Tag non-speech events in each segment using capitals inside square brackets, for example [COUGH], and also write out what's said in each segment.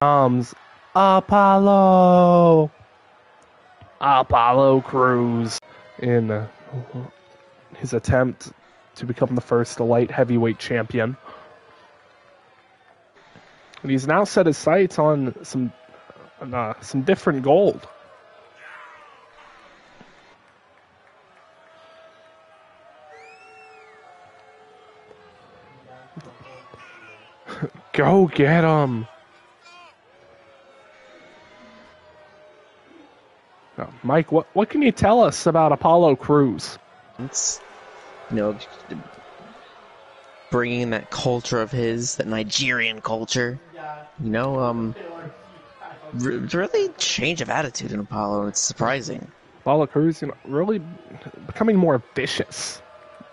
comes Apollo. Apollo Crews in uh, his attempt to become the first light heavyweight champion. And he's now set his sights on some uh, some different gold. [LAUGHS] Go get him! Mike, what what can you tell us about Apollo Crews? It's, you know, bringing that culture of his, that Nigerian culture. You know, um, really change of attitude in Apollo. It's surprising. Apollo Crews, you know, really becoming more vicious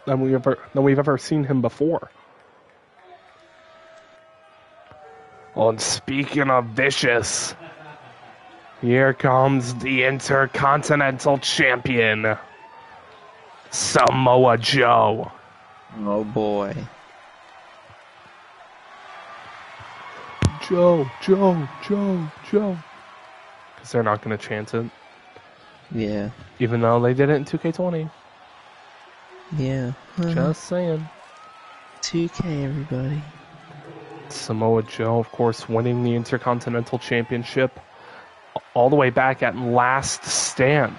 than we ever than we've ever seen him before. Oh, and speaking of vicious, here comes the Intercontinental Champion, Samoa Joe. Oh boy. Joe, Joe, Joe, Joe. Because they're not going to chance it. Yeah. Even though they did it in 2K20. Yeah. Uh-huh. Just saying. 2K, everybody. Samoa Joe, of course, winning the Intercontinental Championship all the way back at last stand,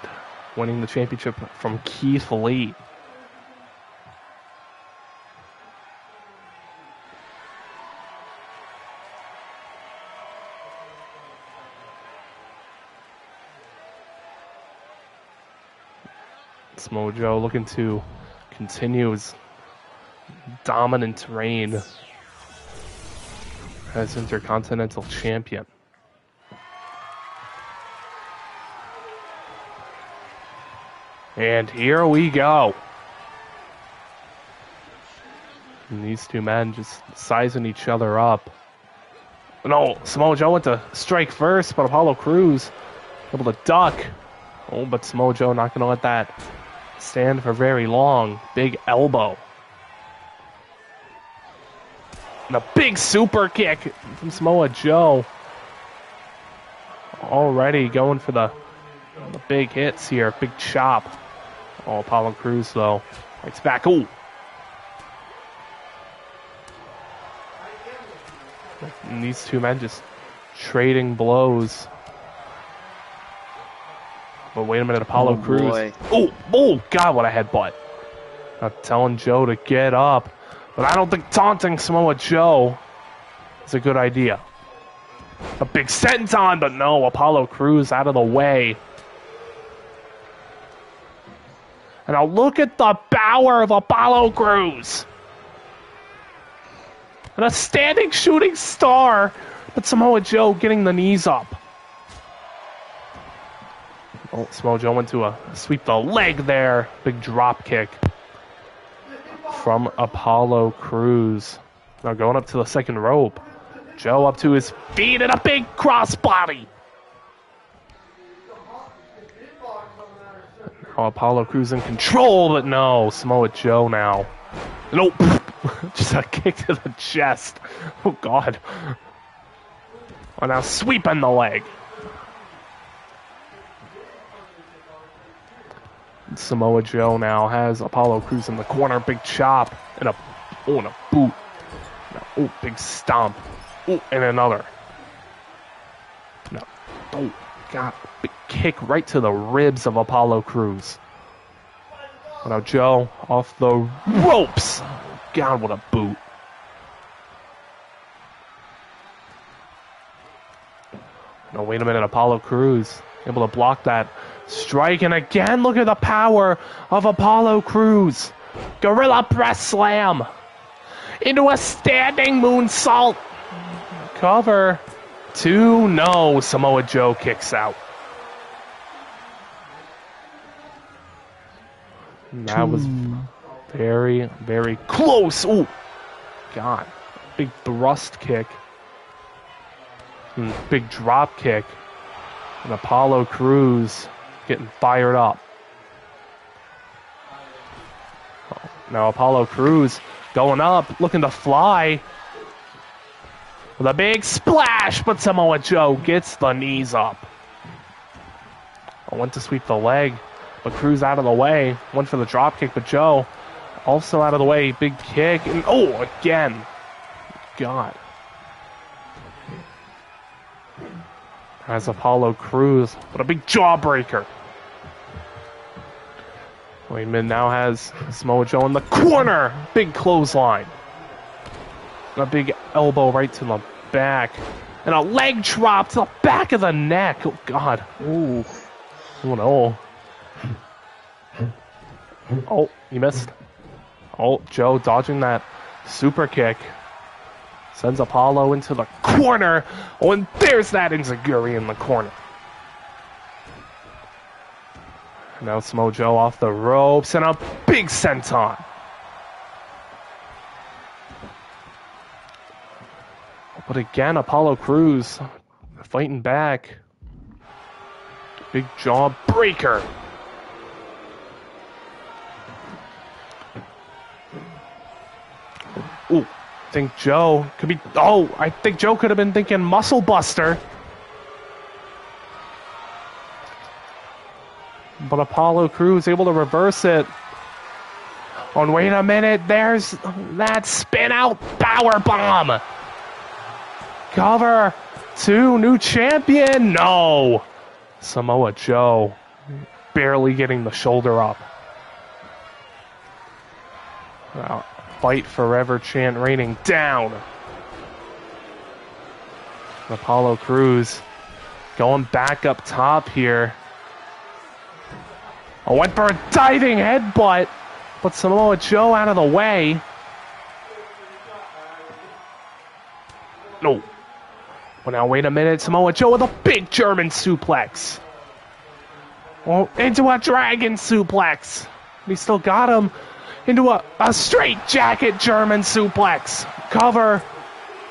winning the championship from Keith Lee. Samoa Joe looking to continue his dominant reign as Intercontinental Champion. And here we go. And these two men just sizing each other up. No, Samoa Joe went to strike first, but Apollo Crews able to duck. Oh, but Samoa Joe not going to let that stand for very long. Big elbow. And a big super kick from Samoa Joe. Already going for the, the big hits here. Big chop. Oh, Apollo Crews, though. Fights back. Ooh. And these two men just trading blows. But wait a minute, Apollo oh, Crews. Boy. Oh, oh, God, what a headbutt. I'm telling Joe to get up. But I don't think taunting Samoa Joe is a good idea. A big senton, but no, Apollo Crews out of the way. And now look at the power of Apollo Crews. And a standing shooting star, but Samoa Joe getting the knees up. Oh, Samoa Joe went to a sweep the leg there. Big drop kick from Apollo Crews. Now going up to the second rope. Joe up to his feet and a big crossbody. Oh, Apollo Crews in control, but no, Samoa Joe now. Nope. [LAUGHS] Just a kick to the chest. Oh, God. Oh, now sweeping the leg. Samoa Joe now has Apollo Crews in the corner. Big chop and a oh and a boot. Oh, big stomp. Oh, and another. No. Oh, God. Big kick right to the ribs of Apollo Crews. Now Joe off the ropes. God, what a boot. No, wait a minute. Apollo Crews able to block that strike. And again, look at the power of Apollo Crews. Gorilla press slam into a standing moonsault. Cover. Two. No. Samoa Joe kicks out. That was very, very close. Oh, God. Big thrust kick. And big drop kick. And Apollo Crews getting fired up. Oh, now Apollo Crews going up, looking to fly. With a big splash, but Samoa Joe gets the knees up. I went to sweep the leg, but Crews out of the way. Went for the drop kick, but Joe also out of the way. Big kick, and oh, again. God. As Apollo Crews, what a big jawbreaker. Wayman now has Samoa Joe in the corner. Big clothesline. A big elbow right to the back. And a leg drop to the back of the neck. Oh, God. Ooh. Oh, no. Oh, he missed. Oh, Joe dodging that super kick. Sends Apollo into the corner. Oh, and there's that Enzuigiri in the corner. Now Samoa Joe off the ropes and a big senton. But again, Apollo Crews fighting back. Big jaw breaker. Ooh, I think Joe could be. Oh, I think Joe could have been thinking muscle buster. But Apollo Crews able to reverse it. Oh, wait a minute, there's that spin out power bomb. Cover two, new champion. No, Samoa Joe barely getting the shoulder up. Wow. Fight forever chant raining down. Apollo Crews going back up top here. I went for a diving headbutt, but Samoa Joe out of the way. No. Now wait a minute. Samoa Joe with a big German suplex. Oh, into a dragon suplex. He still got him into a, a straight jacket German suplex. Cover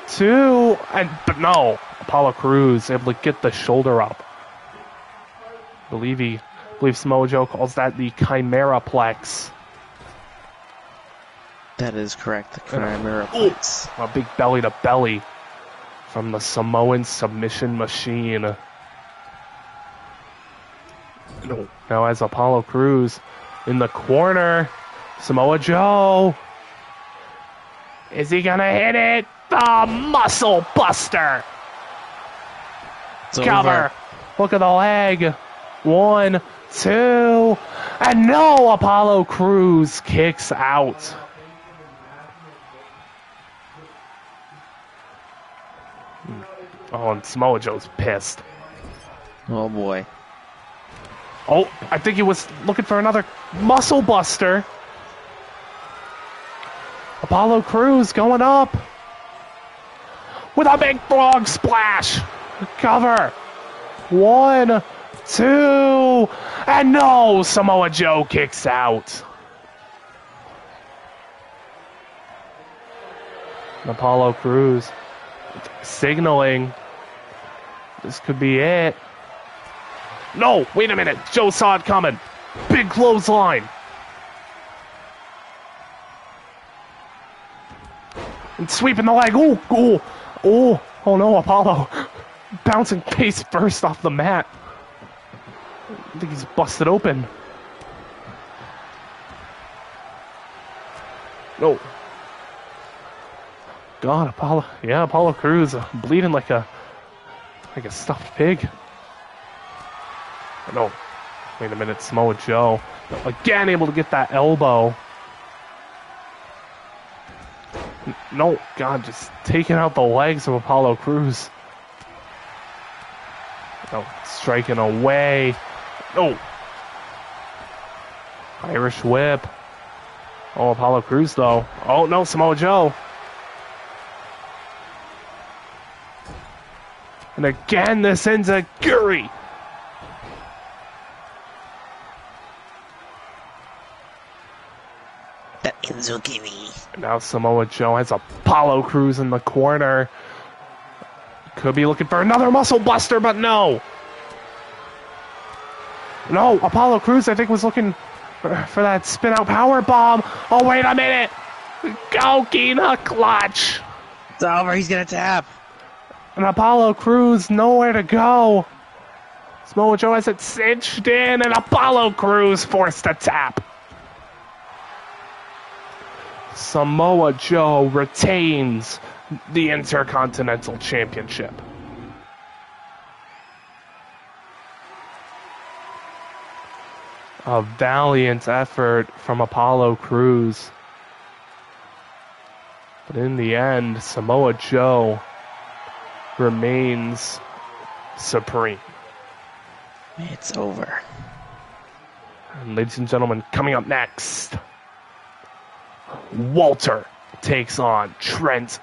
two, and but no. Apollo Crews able to get the shoulder up. I believe he I believe Samoa Joe calls that the Chimera Plex. That is correct, the Chimera Plex. A big belly to belly from the Samoan submission machine. Now as Apollo Crews in the corner, Samoa Joe. Is he gonna hit it? The muscle buster. It's Cover. over. Look at the leg. One, two, and no, Apollo Crews kicks out. Oh, and Samoa Joe's pissed. Oh boy. Oh, I think he was looking for another muscle buster. Apollo Crews going up with a big frog splash. Cover. One, two, and no, Samoa Joe kicks out. Apollo Crews signaling this could be it. No, wait a minute. Joe saw it coming. Big clothesline. And sweeping the leg. Oh, oh, oh, oh no, Apollo. [LAUGHS] Bouncing face first off the mat. I think he's busted open. No. God, Apollo. Yeah, Apollo Crews uh, bleeding like a like a stuffed pig. Oh, no. Wait a minute, Samoa Joe. Again able to get that elbow. No, God, just taking out the legs of Apollo Crews. No, oh, striking away. No. Irish whip. Oh, Apollo Crews though. Oh no, Samoa Joe. And again, this ends a Guri. That Inzukimi. Now Samoa Joe has Apollo Crews in the corner. Could be looking for another muscle buster, but no. No, Apollo Crews, I think, was looking for, for that spin out power bomb. Oh, wait a minute. Coquina clutch. It's over. He's gonna tap. And Apollo Crews nowhere to go. Samoa Joe has it cinched in, and Apollo Crews forced to tap. Samoa Joe retains the Intercontinental Championship. A valiant effort from Apollo Cruz. But in the end, Samoa Joe remains supreme. It's over. And ladies and gentlemen, coming up next, Walter takes on Trent